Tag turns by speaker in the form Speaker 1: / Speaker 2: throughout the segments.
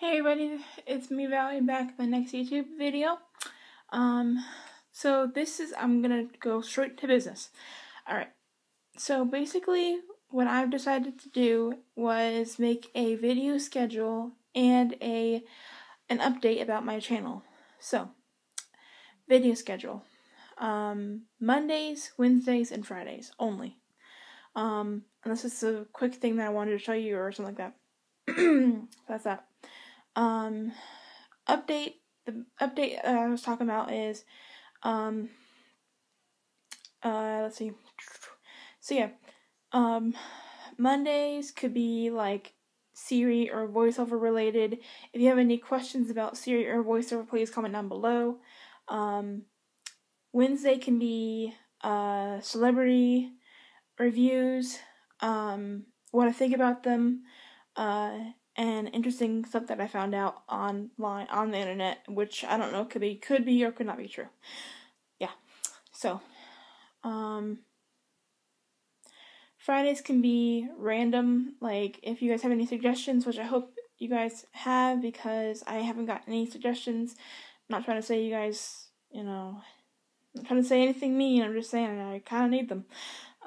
Speaker 1: Hey everybody, it's me Valerie back with my next YouTube video. Um, so this is, I'm gonna go straight to business. Alright, so basically what I've decided to do was make a video schedule and a an update about my channel. So, video schedule. Um, Mondays, Wednesdays, and Fridays only. Um, unless it's a quick thing that I wanted to show you or something like that. That's that. Um, update the update I was talking about is um uh let's see. So yeah, um Mondays could be like Siri or voiceover related. If you have any questions about Siri or voiceover, please comment down below. Um, Wednesday can be uh, celebrity reviews, um, what I think about them, uh, and interesting stuff that I found out online on the internet, which I don't know could be could be or could not be true. Yeah. So, um Fridays can be random, like if you guys have any suggestions, which I hope you guys have because I haven't got any suggestions. I'm not trying to say you guys, you know, I'm not trying to say anything mean, I'm just saying I kind of need them.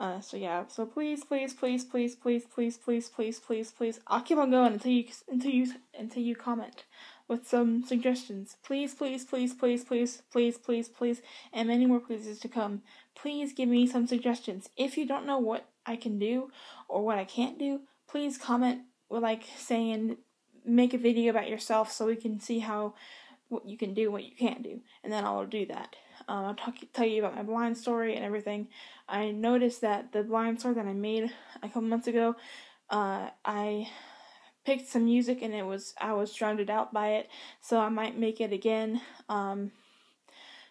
Speaker 1: Uh, so yeah, so please, please, please, please, please, please, please, please, please, please, I'll keep on going until you until you until you comment with some suggestions. Please, please, please, please, please, please, please, please, and many more pleases to come. Please give me some suggestions. If you don't know what I can do or what I can't do, please comment with like saying make a video about yourself so we can see how what you can do, what you can't do, and then I'll do that. Um, I'll talk, tell you about my blind story and everything. I noticed that the blind story that I made a couple months ago, uh, I picked some music and it was I was drowned out by it, so I might make it again, um,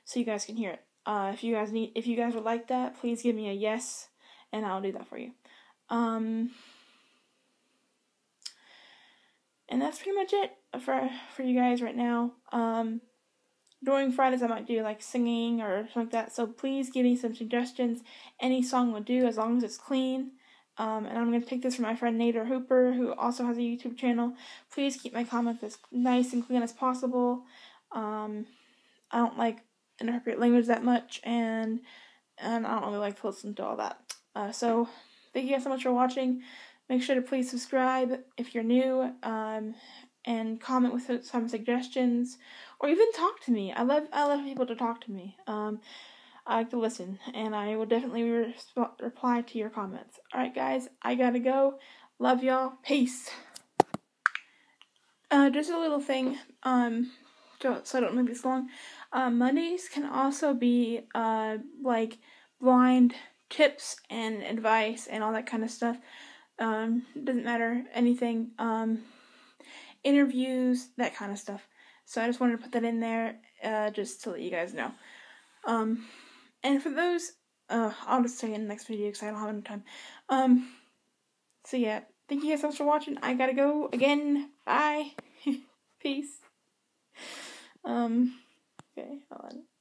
Speaker 1: so you guys can hear it. Uh, if you guys need, if you guys would like that, please give me a yes, and I'll do that for you. Um, and that's pretty much it for for you guys right now. Um, during Fridays I might do like singing or something like that. So please give me some suggestions. Any song will do as long as it's clean. Um, and I'm going to take this from my friend Nader Hooper, who also has a YouTube channel. Please keep my comments as nice and clean as possible. Um, I don't like inappropriate language that much, and and I don't really like to listen to all that. Uh, so thank you guys so much for watching. Make sure to please subscribe if you're new. Um, and comment with some suggestions or even talk to me. I love I love people to talk to me. Um, I like to listen, and I will definitely reply to your comments. All right, guys, I gotta go. Love y'all. Peace. Uh, just a little thing. Um, so, so I don't make this long. Uh, Mondays can also be uh like blind tips and advice and all that kind of stuff. Um, doesn't matter anything. Um interviews, that kind of stuff. So I just wanted to put that in there uh, just to let you guys know. Um, and for those, uh, I'll just say in the next video because I don't have enough time. Um, so yeah, thank you guys so much for watching. I gotta go again. Bye. Peace. Um, okay, hold on.